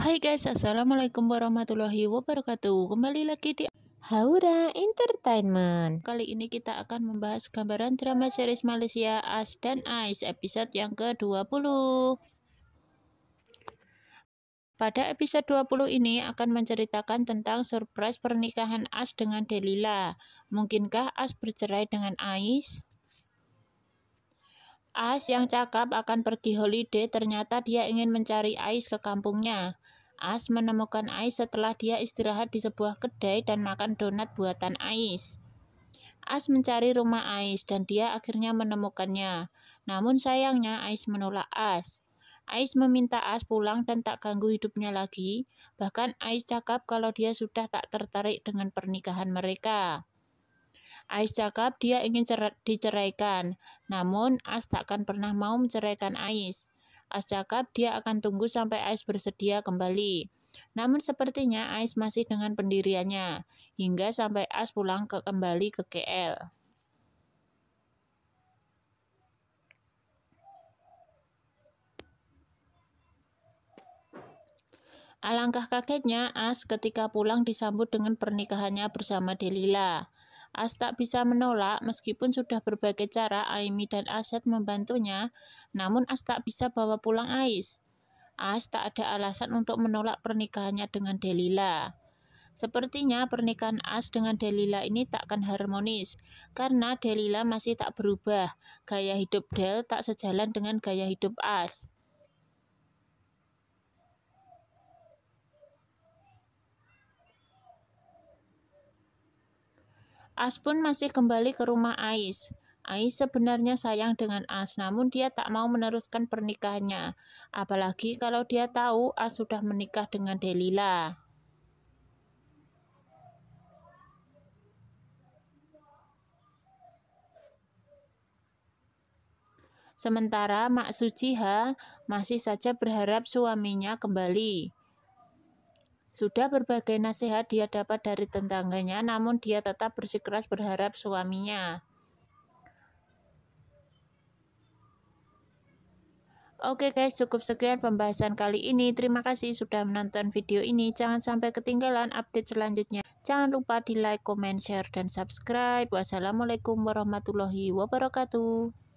Hai guys, Assalamualaikum warahmatullahi wabarakatuh Kembali lagi di Haura Entertainment Kali ini kita akan membahas gambaran drama series Malaysia As dan Ais episode yang ke-20 Pada episode 20 ini akan menceritakan tentang surprise pernikahan As dengan Delila Mungkinkah As bercerai dengan Ais? As yang cakap akan pergi holiday ternyata dia ingin mencari Ais ke kampungnya. As menemukan Ais setelah dia istirahat di sebuah kedai dan makan donat buatan Ais. As mencari rumah Ais dan dia akhirnya menemukannya. Namun sayangnya Ais menolak As. Ais meminta As pulang dan tak ganggu hidupnya lagi. Bahkan Ais cakap kalau dia sudah tak tertarik dengan pernikahan mereka. Ais cakap dia ingin diceraikan, namun As takkan pernah mau menceraikan Ais. As cakap dia akan tunggu sampai Ais bersedia kembali. Namun sepertinya Ais masih dengan pendiriannya, hingga sampai Ais pulang ke kembali ke KL. Alangkah kagetnya As ketika pulang disambut dengan pernikahannya bersama Delila. As tak bisa menolak meskipun sudah berbagai cara Aimi dan Aset membantunya, namun As tak bisa bawa pulang Ais. As tak ada alasan untuk menolak pernikahannya dengan Delila. Sepertinya pernikahan As dengan Delila ini takkan harmonis, karena Delila masih tak berubah. Gaya hidup Del tak sejalan dengan gaya hidup As. As pun masih kembali ke rumah Ais. Ais sebenarnya sayang dengan As, namun dia tak mau meneruskan pernikahannya. Apalagi kalau dia tahu As sudah menikah dengan Delila. Sementara Mak Sujiha masih saja berharap suaminya kembali. Sudah berbagai nasihat dia dapat dari tetangganya, namun dia tetap bersikeras berharap suaminya. Oke guys, cukup sekian pembahasan kali ini. Terima kasih sudah menonton video ini. Jangan sampai ketinggalan update selanjutnya. Jangan lupa di like, comment, share, dan subscribe. Wassalamualaikum warahmatullahi wabarakatuh.